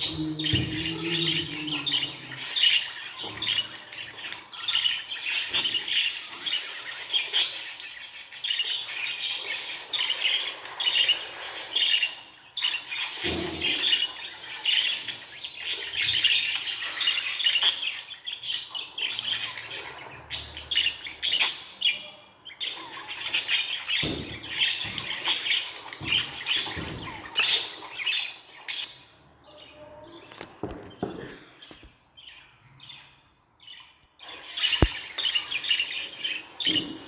Thank you. feet.